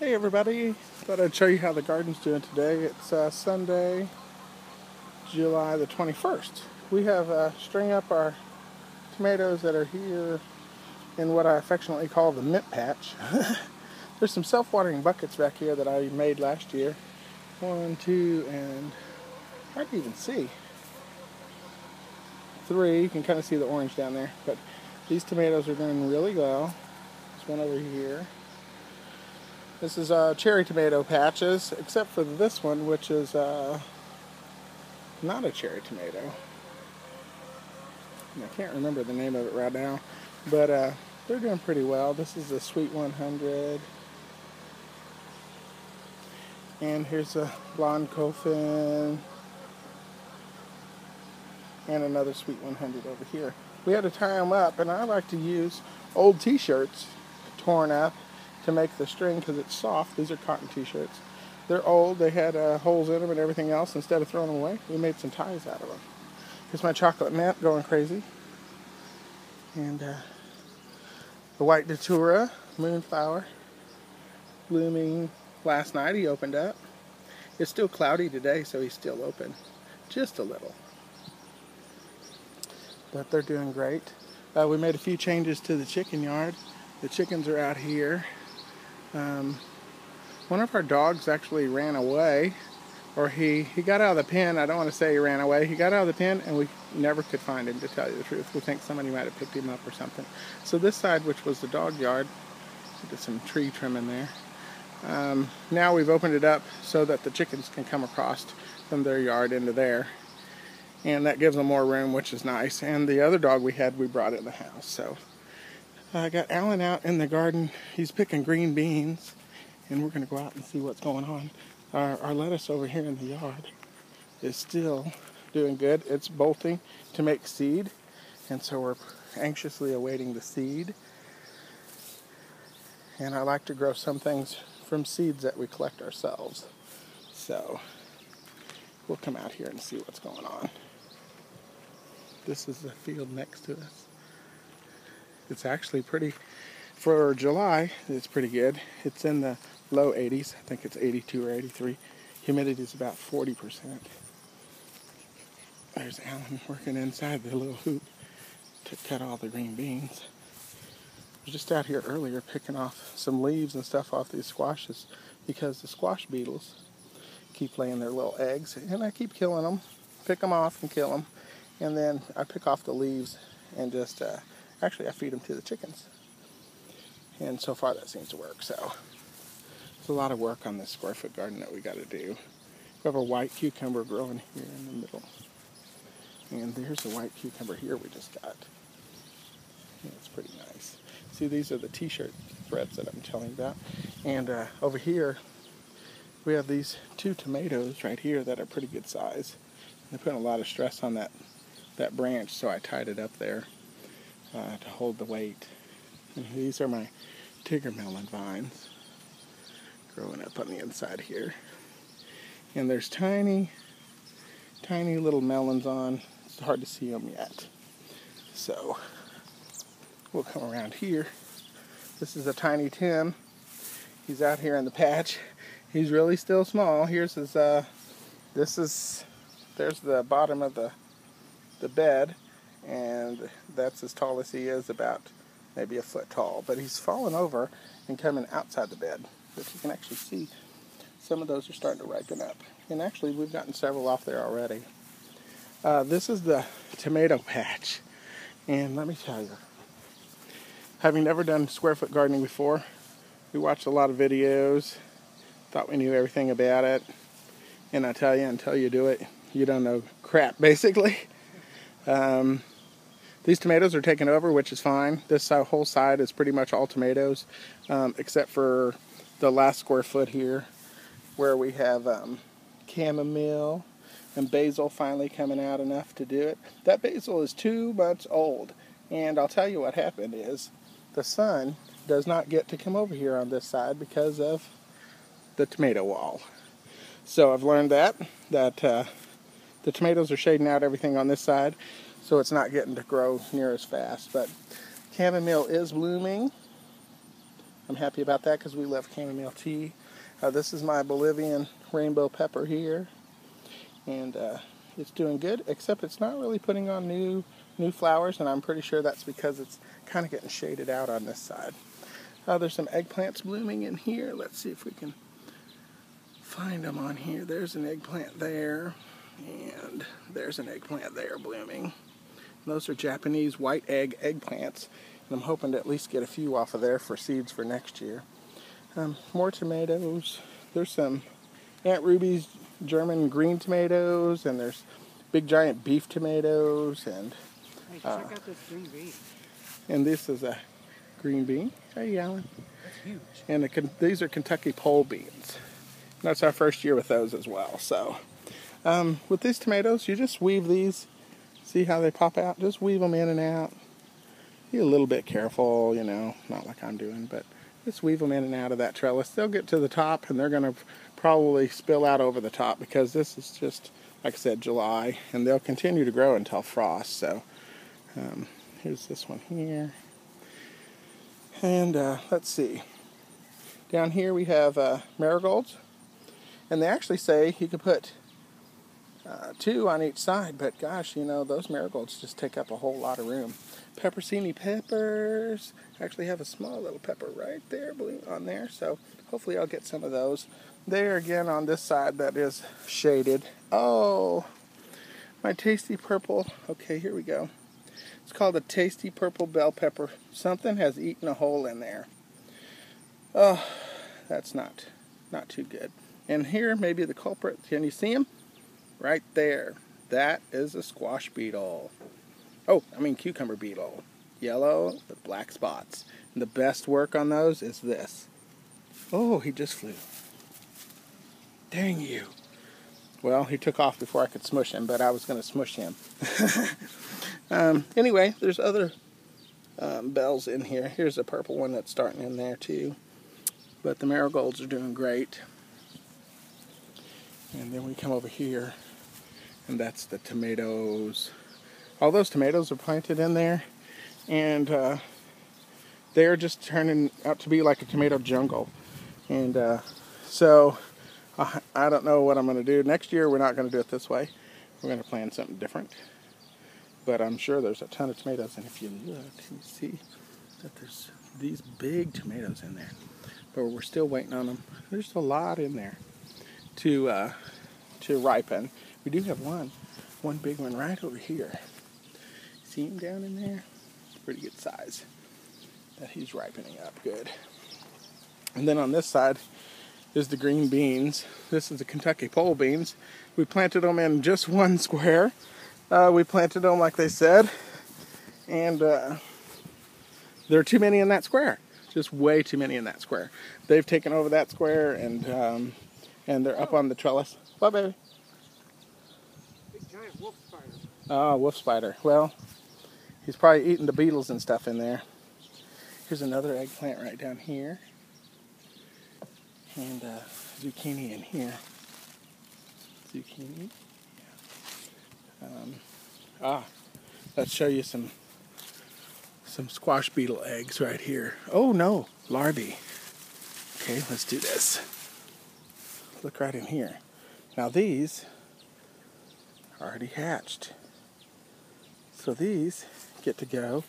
Hey everybody, thought I'd show you how the garden's doing today. It's uh, Sunday, July the 21st. We have uh, string up our tomatoes that are here in what I affectionately call the mint patch. There's some self-watering buckets back here that I made last year. One, two, and hard to even see. Three, you can kind of see the orange down there, but these tomatoes are doing really well. There's one over here. This is uh, cherry tomato patches, except for this one, which is uh, not a cherry tomato. I can't remember the name of it right now, but uh, they're doing pretty well. This is a Sweet 100. And here's a Blondkopfchen. And another Sweet 100 over here. We had to tie them up, and I like to use old t-shirts torn up to make the string because it's soft. These are cotton t-shirts. They're old. They had uh, holes in them and everything else. Instead of throwing them away, we made some ties out of them. Here's my chocolate mint going crazy. And uh, the white datura, moonflower, blooming last night. He opened up. It's still cloudy today, so he's still open. Just a little. But they're doing great. Uh, we made a few changes to the chicken yard. The chickens are out here. Um, one of our dogs actually ran away, or he, he got out of the pen. I don't want to say he ran away. He got out of the pen, and we never could find him, to tell you the truth. We think somebody might have picked him up or something. So this side, which was the dog yard, did some tree trimming there. Um, now we've opened it up so that the chickens can come across from their yard into there. And that gives them more room, which is nice. And the other dog we had, we brought in the house. So I got Alan out in the garden. He's picking green beans, and we're going to go out and see what's going on. Our, our lettuce over here in the yard is still doing good. It's bolting to make seed, and so we're anxiously awaiting the seed. And I like to grow some things from seeds that we collect ourselves. So we'll come out here and see what's going on. This is the field next to us it's actually pretty, for July, it's pretty good. It's in the low 80s. I think it's 82 or 83. Humidity is about 40%. There's Alan working inside the little hoop to cut all the green beans. I was just out here earlier picking off some leaves and stuff off these squashes because the squash beetles keep laying their little eggs and I keep killing them, pick them off and kill them. And then I pick off the leaves and just uh, Actually, I feed them to the chickens. And so far that seems to work. So It's a lot of work on this square foot garden that we got to do. We have a white cucumber growing here in the middle. And there's a white cucumber here we just got. It's pretty nice. See, these are the t-shirt threads that I'm telling you about. And uh, over here, we have these two tomatoes right here that are pretty good size. They're putting a lot of stress on that, that branch, so I tied it up there uh, to hold the weight. And these are my Tigger melon vines growing up on the inside here. And there's tiny, tiny little melons on. It's hard to see them yet. So we'll come around here. This is a tiny Tim. He's out here in the patch. He's really still small. Here's his, uh, this is, there's the bottom of the, the bed and that's as tall as he is, about maybe a foot tall. But he's fallen over and coming outside the bed. But you can actually see some of those are starting to ripen up. And actually, we've gotten several off there already. Uh, this is the tomato patch. And let me tell you, having never done square foot gardening before, we watched a lot of videos, thought we knew everything about it. And I tell you, until you do it, you don't know crap, basically. Um, these tomatoes are taken over, which is fine. This whole side is pretty much all tomatoes, um, except for the last square foot here, where we have um, chamomile and basil finally coming out enough to do it. That basil is two months old, and I'll tell you what happened is the sun does not get to come over here on this side because of the tomato wall. So I've learned that, that uh, the tomatoes are shading out everything on this side so it's not getting to grow near as fast. But chamomile is blooming. I'm happy about that because we love chamomile tea. Uh, this is my Bolivian rainbow pepper here, and uh, it's doing good. Except it's not really putting on new new flowers, and I'm pretty sure that's because it's kind of getting shaded out on this side. Uh, there's some eggplants blooming in here. Let's see if we can find them on here. There's an eggplant there, and there's an eggplant there blooming. Those are Japanese white egg eggplants, and I'm hoping to at least get a few off of there for seeds for next year. Um, more tomatoes. There's some Aunt Ruby's German green tomatoes, and there's big giant beef tomatoes, and Hey, check out this green bean. and this is a green bean. Hey, Alan. That's huge. And the, these are Kentucky pole beans. That's our first year with those as well. So, um, with these tomatoes, you just weave these. See how they pop out? Just weave them in and out. Be a little bit careful, you know, not like I'm doing, but just weave them in and out of that trellis. They'll get to the top and they're going to probably spill out over the top because this is just, like I said, July, and they'll continue to grow until frost. So, um, here's this one here. And uh, let's see. Down here we have uh, marigolds. And they actually say you could put uh, two on each side, but gosh, you know, those marigolds just take up a whole lot of room. Pepperoncini peppers. Actually have a small little pepper right there blue on there, so hopefully I'll get some of those. There again on this side that is shaded. Oh, my tasty purple. Okay, here we go. It's called a tasty purple bell pepper. Something has eaten a hole in there. Oh, that's not not too good. And here, maybe the culprit. Can you see him? Right there. That is a squash beetle. Oh, I mean cucumber beetle. Yellow with black spots. And the best work on those is this. Oh, he just flew. Dang you. Well, he took off before I could smush him, but I was going to smush him. um, anyway, there's other um, bells in here. Here's a purple one that's starting in there too. But the marigolds are doing great. And then we come over here, and that's the tomatoes. All those tomatoes are planted in there, and uh, they're just turning out to be like a tomato jungle. And uh, so I, I don't know what I'm going to do. Next year, we're not going to do it this way. We're going to plan something different. But I'm sure there's a ton of tomatoes, and if you look, you see that there's these big tomatoes in there. But we're still waiting on them. There's a lot in there to uh, to ripen. We do have one, one big one right over here. See him down in there? Pretty good size. That he's ripening up good. And then on this side is the green beans. This is the Kentucky pole beans. We planted them in just one square. Uh, we planted them like they said, and uh, there are too many in that square. Just way too many in that square. They've taken over that square, and um, and they're up on the trellis. What, baby? Wolf spider. Ah, wolf spider. Well, he's probably eating the beetles and stuff in there. Here's another eggplant right down here. And uh, zucchini in here. Zucchini. Yeah. Um, ah, let's show you some some squash beetle eggs right here. Oh no, larvae. Okay, let's do this. Look right in here. Now these already hatched. So these get to go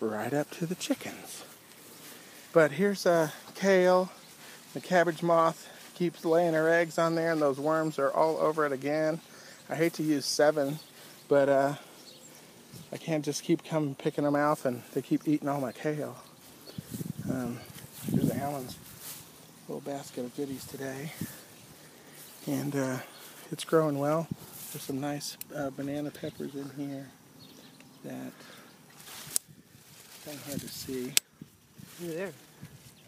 right up to the chickens. But here's a kale. The cabbage moth keeps laying her eggs on there, and those worms are all over it again. I hate to use Sevin, but uh, I can't just keep coming picking them off, and they keep eating all my kale. Um, here's Alan's little basket of goodies today, and uh, it's growing well. There's some nice uh, banana peppers in here that kind of hard to see. You're there.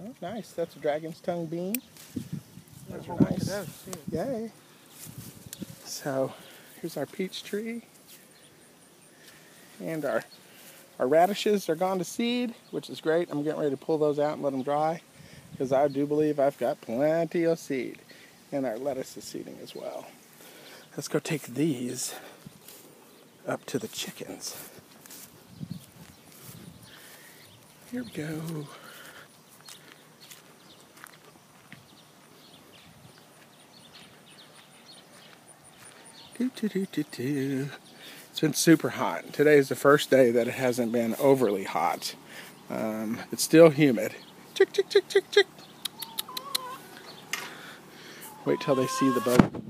Oh, nice. That's a dragon's tongue bean. Those a are nice. those. Yay. So here's our peach tree. And our our radishes are gone to seed, which is great. I'm getting ready to pull those out and let them dry because I do believe I've got plenty of seed. And our lettuce is seeding as well. Let's go take these up to the chickens. Here we go. It's been super hot. Today is the first day that it hasn't been overly hot. Um, it's still humid. Chick, chick, chick, chick, chick. Wait till they see the bug.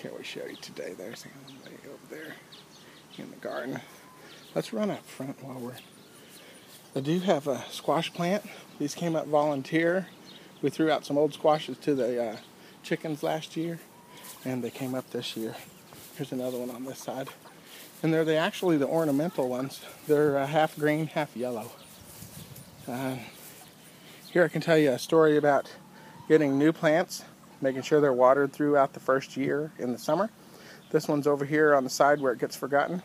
Here what else can we show you today. There's somebody over there in the garden. Let's run up front while we're i do have a squash plant. These came up volunteer. We threw out some old squashes to the uh, chickens last year and they came up this year. Here's another one on this side. And they're the actually the ornamental ones. They're uh, half green half yellow. Uh, here i can tell you a story about getting new plants making sure they're watered throughout the first year in the summer. This one's over here on the side where it gets forgotten,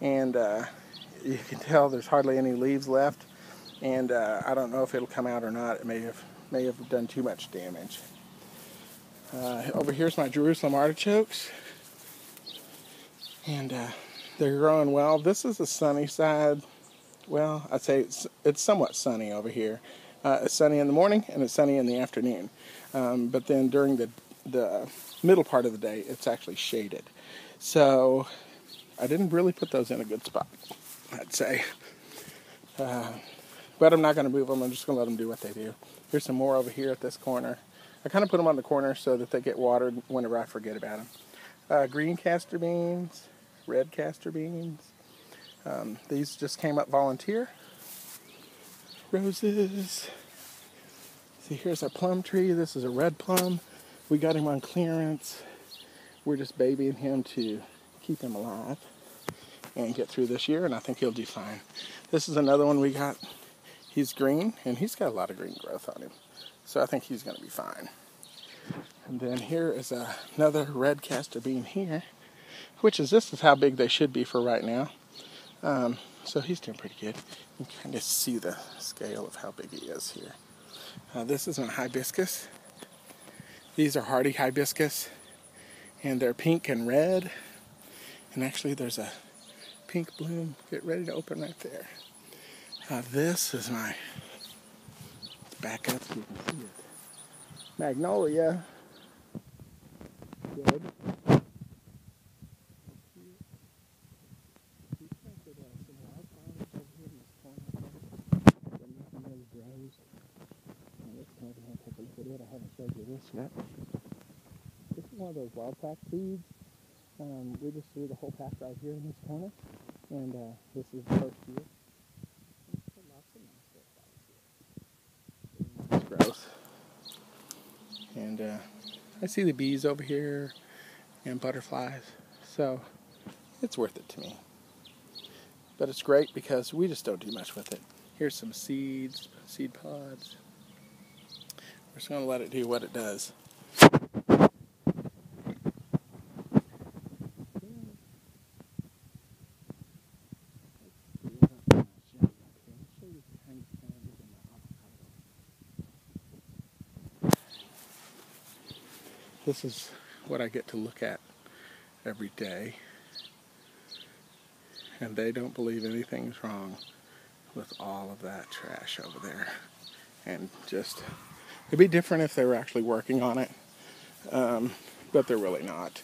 and uh, you can tell there's hardly any leaves left. And uh, I don't know if it'll come out or not. It may have may have done too much damage. Uh, over here's my Jerusalem artichokes, and uh, they're growing well. This is the sunny side. Well, I'd say it's, it's somewhat sunny over here. Uh, it's sunny in the morning and it's sunny in the afternoon. Um, but then during the, the middle part of the day, it's actually shaded. So I didn't really put those in a good spot, I'd say. Uh, but I'm not going to move them. I'm just going to let them do what they do. Here's some more over here at this corner. I kind of put them on the corner so that they get watered whenever I forget about them. Uh, green castor beans, red castor beans. Um, these just came up volunteer. Roses. See, here's our plum tree. This is a red plum. We got him on clearance. We're just babying him to keep him alive and get through this year, and I think he'll do fine. This is another one we got. He's green, and he's got a lot of green growth on him. So I think he's going to be fine. And then here is a, another red castor bean here, which is this is how big they should be for right now. Um, so he's doing pretty good. You can kind of see the scale of how big he is here. Uh, this is a hibiscus. These are hardy hibiscus, and they're pink and red. And actually, there's a pink bloom. Get ready to open right there. Uh, this is my back up so you can see it. Magnolia. Good. I haven't showed you this yet. This is one of those wild pack seeds. Um, we just threw the whole pack right here in this corner, and uh, this is the first year. Nice growth. And uh, I see the bees over here and butterflies, so it's worth it to me. But it's great because we just don't do much with it. Here's some seeds, seed pods. We're just going to let it do what it does. This is what I get to look at every day. And they don't believe anything's wrong with all of that trash over there. And just, it'd be different if they were actually working on it, um, but they're really not.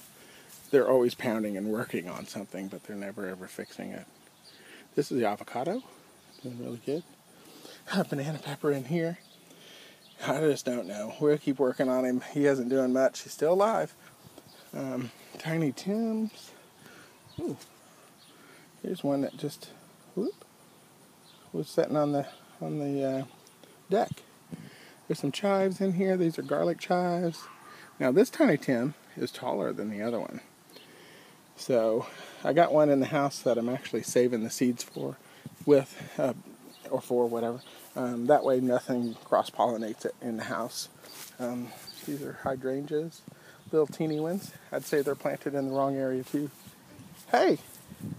They're always pounding and working on something, but they're never ever fixing it. This is the avocado, doing really good. Have Banana pepper in here. I just don't know. We'll keep working on him. He isn't doing much. He's still alive. Um, Tiny Tims. Ooh. Here's one that just whoop, was sitting on the on the uh, deck. There's some chives in here. These are garlic chives. Now this Tiny Tim is taller than the other one. So I got one in the house that I'm actually saving the seeds for, with uh, or for whatever. Um, that way nothing cross pollinates it in the house. Um, these are hydrangeas, little teeny ones. I'd say they're planted in the wrong area too. Hey,